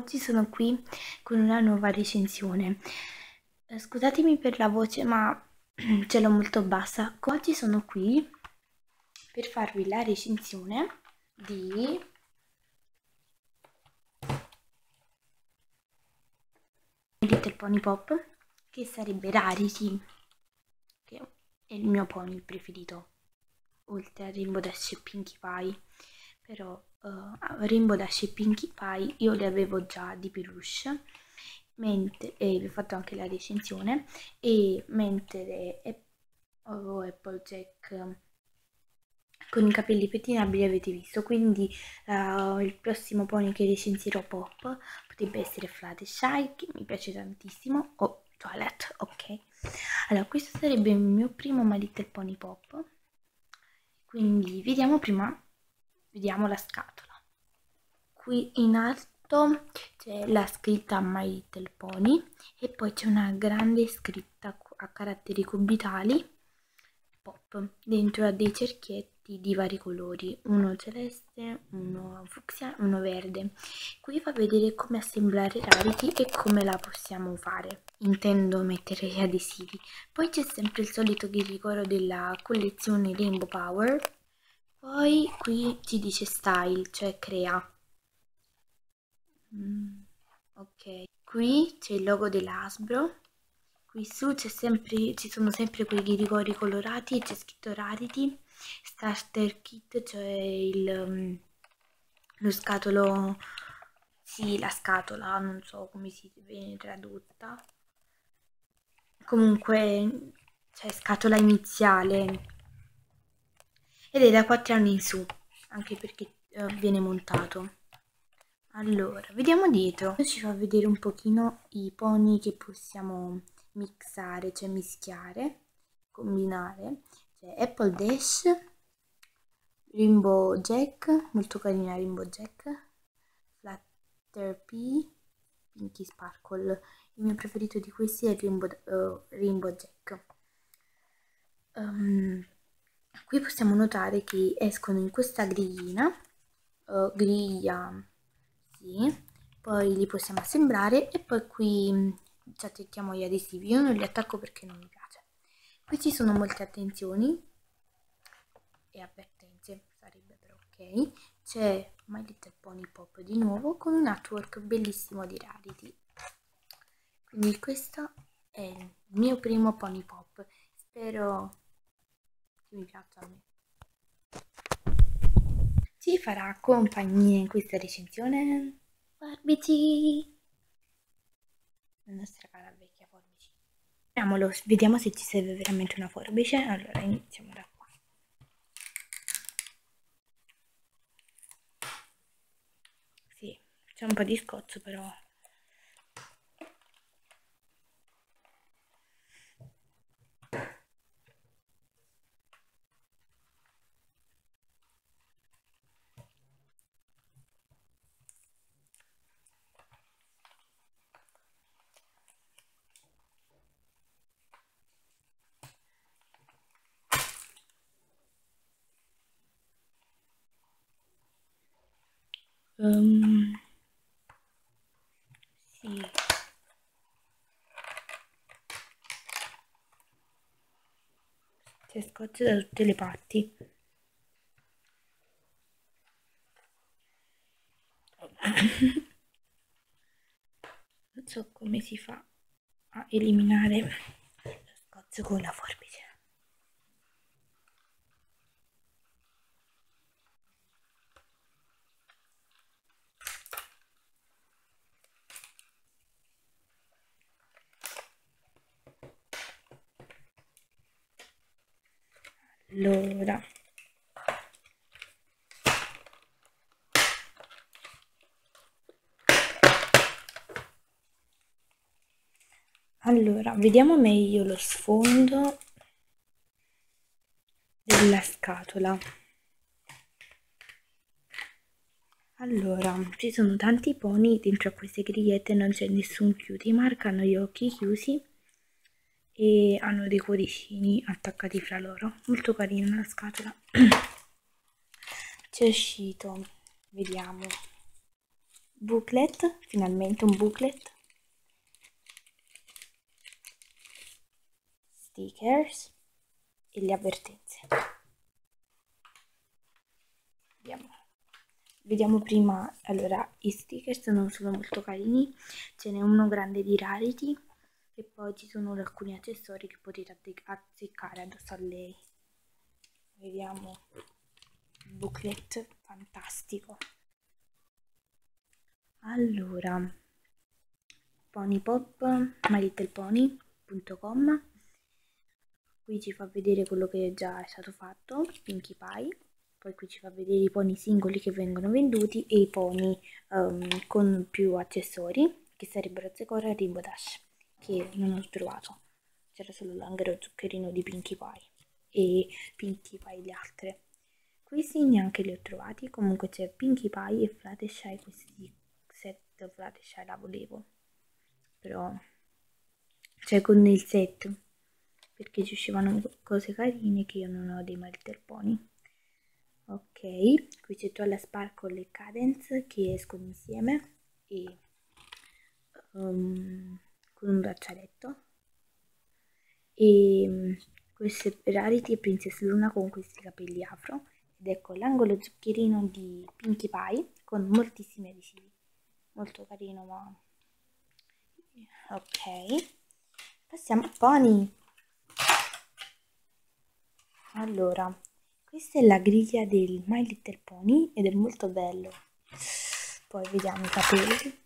oggi sono qui con una nuova recensione. Eh, scusatemi per la voce ma ce l'ho molto bassa. Oggi sono qui per farvi la recensione di Little Pony Pop che sarebbe Rarity che è il mio pony preferito oltre a Rainbow Dash e Pinkie Pie però uh, Rainbow Dash e Pinkie Pie io le avevo già di peluche mentre e vi ho fatto anche la recensione e mentre avevo Applejack con i capelli pettinabili avete visto. Quindi uh, il prossimo pony che recensirò pop potrebbe essere Fluttershy che mi piace tantissimo. O oh, Toilet ok. Allora questo sarebbe il mio primo My Little Pony Pop. Quindi vediamo prima vediamo la scatola. Qui in alto c'è la scritta My Little Pony e poi c'è una grande scritta a caratteri cubitali pop dentro ha dei cerchietti di vari colori. Uno celeste uno fucsia uno verde. Qui fa vedere come assemblare rarity e come la possiamo fare. Intendo mettere gli adesivi. Poi c'è sempre il solito ghirigoro della collezione rainbow power poi qui ci dice style, cioè crea. Mm, ok, qui c'è il logo dell'Asbro. Qui su sempre, ci sono sempre quei rigori colorati e c'è scritto Rarity. Starter Kit, cioè il, um, lo scatolo, sì, la scatola, non so come si viene tradotta. Comunque, cioè scatola iniziale, ed è da 4 anni in su, anche perché uh, viene montato. Allora, vediamo dietro. Ci fa vedere un pochino i pony che possiamo mixare, cioè mischiare, combinare. C'è Apple Dash, Rainbow Jack, molto carina Rainbow Jack, Flutter P, Pinky Sparkle. Il mio preferito di questi è Rainbow, uh, Rainbow Jack. Um, qui possiamo notare che escono in questa grillina uh, griglia sì poi li possiamo assemblare e poi qui mm, ci attacchiamo gli adesivi. Io non li attacco perché non mi piace. Qui ci sono molte attenzioni e avvertenze sarebbero ok. C'è My Little Pony Pop di nuovo con un artwork bellissimo di Rarity. Quindi questo è il mio primo Pony Pop. Spero che mi piaccia a me. Ci farà compagnia in questa recensione Forbici, la nostra cara vecchia forbice. Vediamolo, vediamo se ci serve veramente una forbice. Allora iniziamo da qua. Sì, c'è un po' di scotch però Um, sì. C'è scotch da tutte le parti. non so come si fa a eliminare lo scotch con la forbice. Allora. Allora vediamo meglio lo sfondo della scatola. Allora ci sono tanti pony dentro a queste grigliette non c'è nessun cutie marcano gli occhi chiusi e hanno dei cuoricini attaccati fra loro. Molto carina la scatola. C'è uscito. Vediamo. Booklet finalmente un booklet. Stickers e le avvertenze. Vediamo. Vediamo prima. Allora i sticker sono, sono molto carini. Ce n'è uno grande di rarity e poi ci sono alcuni accessori che potete azzeccare addosso a lei. Vediamo. Il booklet fantastico. Allora ponypop mylittlepony.com qui ci fa vedere quello che già è stato fatto Pinkie Pie. Poi qui ci fa vedere i pony singoli che vengono venduti e i pony um, con più accessori che sarebbero Zecora e Rainbow Dash che non ho trovato. C'era solo l'angelo zuccherino di Pinkie Pie e Pinkie Pie le altre questi neanche li ho trovati. Comunque c'è Pinkie Pie e Fluttershy questi set Fluttershy la volevo. Però cioè con il set perché ci uscivano cose carine che io non ho dei Pony ok qui c'è Tolla Sparkle e Cadence che escono insieme e um, con un braccialetto. E um, queste Rarity e Princess Luna con questi capelli afro. Ed ecco l'angolo zuccherino di Pinkie Pie con moltissimi adesivi molto carino ma ok. Passiamo a Pony. Allora questa è la griglia del My Little Pony ed è molto bello. Poi vediamo i capelli.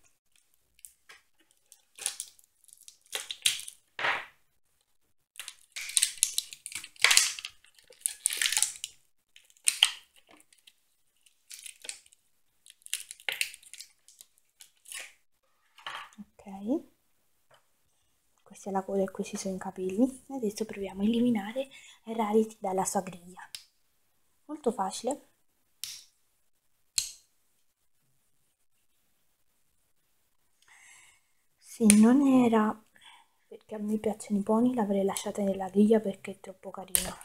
Ok. Questa è la coda e questi sono i capelli. Adesso proviamo a eliminare Rarity dalla sua griglia. Molto facile. Se non era perché a me piacciono i pony l'avrei lasciata nella griglia perché è troppo carino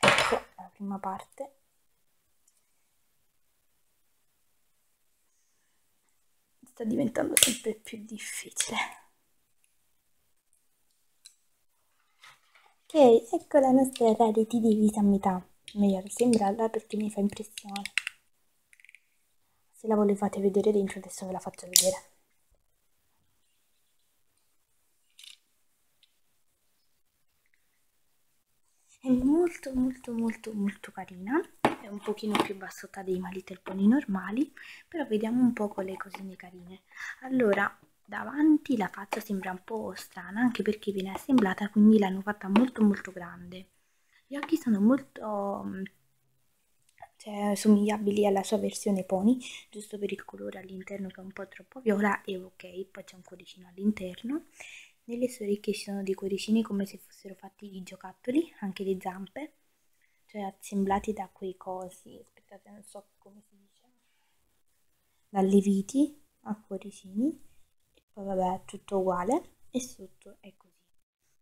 ecco la prima parte. Sta diventando sempre più difficile ok ecco la nostra rarity divisa a metà. Meglio sembrarla perché mi fa impressione. Se la volevate vedere dentro adesso ve la faccio vedere. È molto molto molto molto carina. È un pochino più bassotta dei My Little normali però vediamo un po' con le cosine carine. Allora davanti la faccia sembra un po' strana anche perché viene assemblata quindi l'hanno fatta molto molto grande gli occhi sono molto mm, cioè, somigliabili alla sua versione pony, giusto per il colore all'interno che è un po' troppo viola e ok, poi c'è un cuoricino all'interno. Nelle sue orecchie ci sono dei cuoricini come se fossero fatti di giocattoli, anche le zampe, cioè assemblati da quei cosi, aspettate non so come si dice, dalle viti a cuoricini, poi vabbè tutto uguale e sotto è così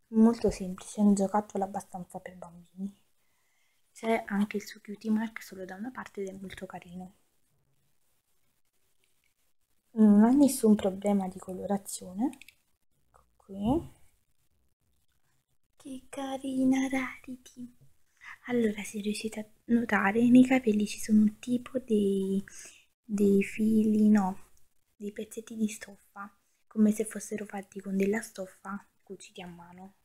molto semplice, è un giocattolo abbastanza per bambini. C'è anche il suo cutie mark solo da una parte ed è molto carino. Non ha nessun problema di colorazione. Ecco qui. Che carina Rarity! Allora, se riuscite a notare, nei capelli ci sono tipo dei, dei fili, no, dei pezzetti di stoffa, come se fossero fatti con della stoffa cuciti a mano.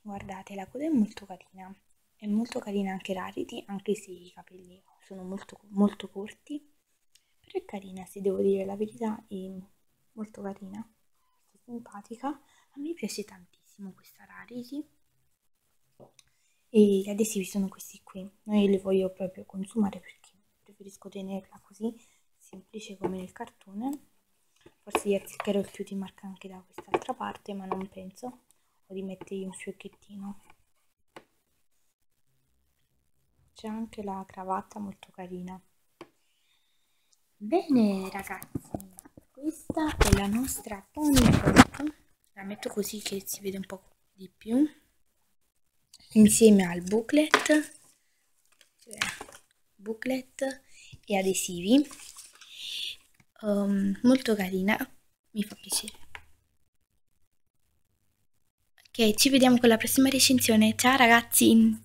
Guardate la coda è molto carina. È molto carina anche Rarity anche se i capelli sono molto molto corti. Però è carina se devo dire la verità è molto carina è simpatica. A me piace tantissimo questa Rarity e gli adesivi sono questi qui. Non li voglio proprio consumare perché preferisco tenerla così semplice come nel cartone forse gli azzeccherò il cutie mark anche da quest'altra parte ma non penso. O di mettergli un fiocchettino. C'è anche la cravatta molto carina. Bene ragazzi. Questa è la nostra pony pop la metto così che si vede un po' di più. Insieme al booklet. Cioè booklet e adesivi um, molto carina, mi fa piacere. Ok, ci vediamo con la prossima recensione. Ciao ragazzi!